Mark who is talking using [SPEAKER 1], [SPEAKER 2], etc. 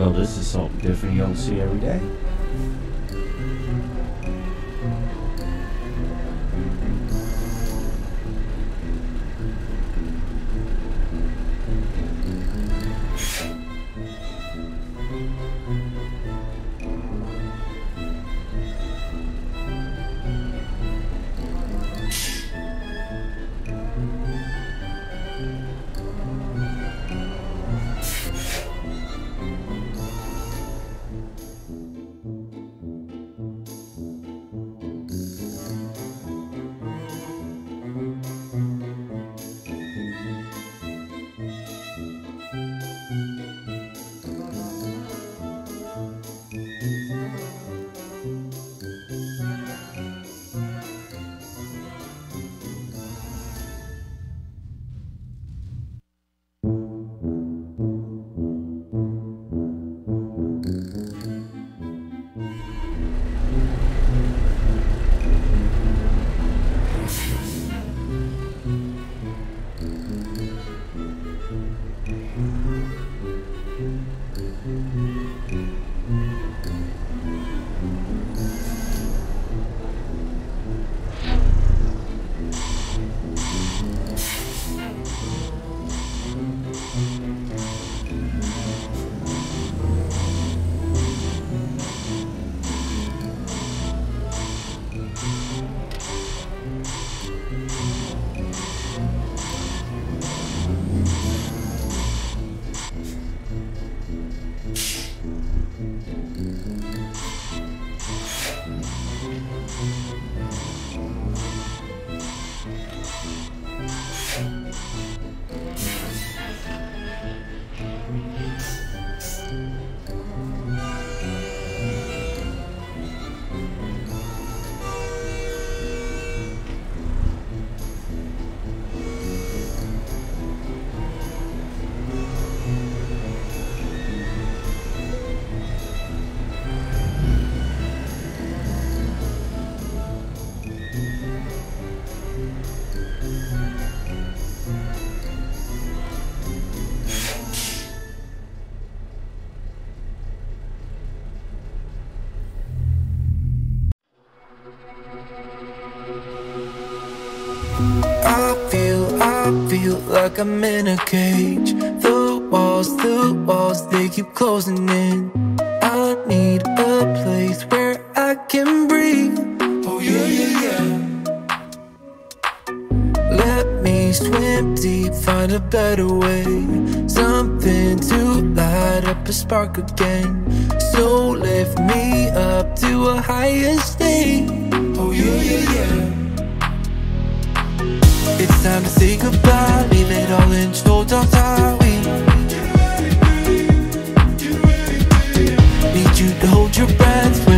[SPEAKER 1] Well, this is something different you don't see every day.
[SPEAKER 2] Like I'm in a cage. The walls, the walls, they keep closing in. I need a place where I can breathe. Oh yeah, yeah, yeah. Let me swim deep, find a better way. Something to light up a spark again. So lift me up to a higher state. Oh yeah, yeah, yeah it's time to say goodbye, leave it all in we Need you to hold your breath,